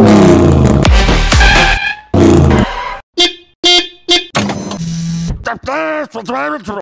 Субтитры сделал DimaTorzok